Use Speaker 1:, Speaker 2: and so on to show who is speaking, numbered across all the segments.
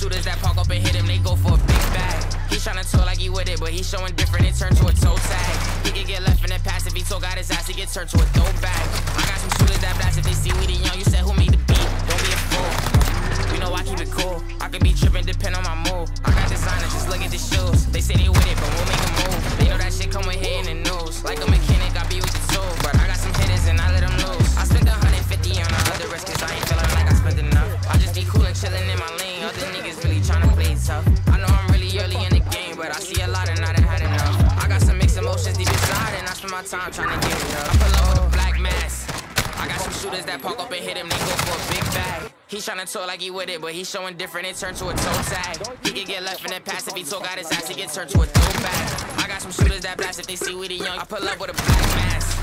Speaker 1: shooters that park up and hit him, they go for a big bag. He tryna talk like he with it, but he showing different, it turned to a toe tag. He can get left in the pass if he talk out his ass, he get turned to a throwback. I got some shooters that blast if they see we the young, you said who made the beat, don't be a fool. You know I keep it cool, I can be tripping, depend on my mood. I got designers, just look at the shoes. They say they with it, but we'll make a move. They know that shit come with hit in the news. Like a mechanic, I be with the tool. But I got some hitters and I let them loose. I spent 150 on the other rest, cause I ain't feeling like I spent enough. I just be cool and chillin' in my I my time tryna get it up. I pull up with a black mask. I got some shooters that park up and hit him, they go for a big bag. He tryna talk like he with it, but he showing different, it turned to a toe tag. He can get left in the pass if he talk out his ass, he get turned to a throwback. I got some shooters that blast if they see we the young. I pull up with a black mask.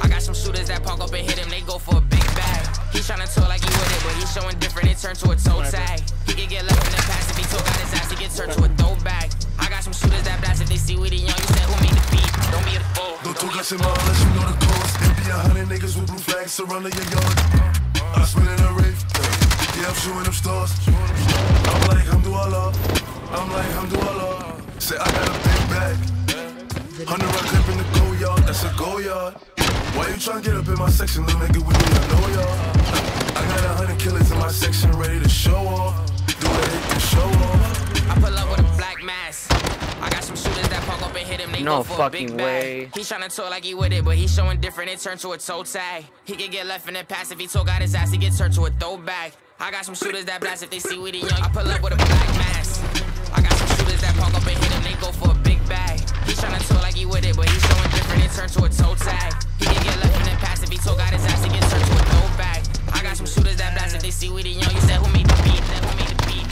Speaker 1: I got some shooters that park up and hit him, they go for a big bag. He tryna talk like he with it, but he showing different, it turned to a toe tag. He can get left in the pass if he talk out his ass, he get turned to a throwback. I got some shooters that blast if they see we the young.
Speaker 2: Us in my unless you know the cost. There be a hundred niggas with blue flags surrounding your yard. Uh, I spin in a rave. Uh, yeah, I'm shooting them stars. I'm like, Hamdulillah. I'm like, Hamdulillah. Say, I got a big bag. Hundred round clip in the go yard. That's a Goyard. Why you tryna get up in my section, little nigga? We need to know y'all. I got a hundred killers in my section ready to show off. Do it, hit show off.
Speaker 1: I pull up with a black mask. I got some shooters hit him. They
Speaker 3: No
Speaker 1: go for a
Speaker 3: fucking
Speaker 1: big
Speaker 3: way.
Speaker 1: bag. He tryna talk like he with it, but he showing different. It turned to a toe tag. He can get left in the pass if he talk out his ass. He get turned to a throwback. I got some shooters that blast if they see we the young. I pull up with a black mask. I got some shooters that park up and hit him. They go for a big bag. He tryna talk like he with it, but he showing different. It turned to a toe tag. He can get left in the pass if he talk out his ass. He get turned to a throwback. I got some shooters that blast if they see we the young. You said who made a beat Who meet the beat?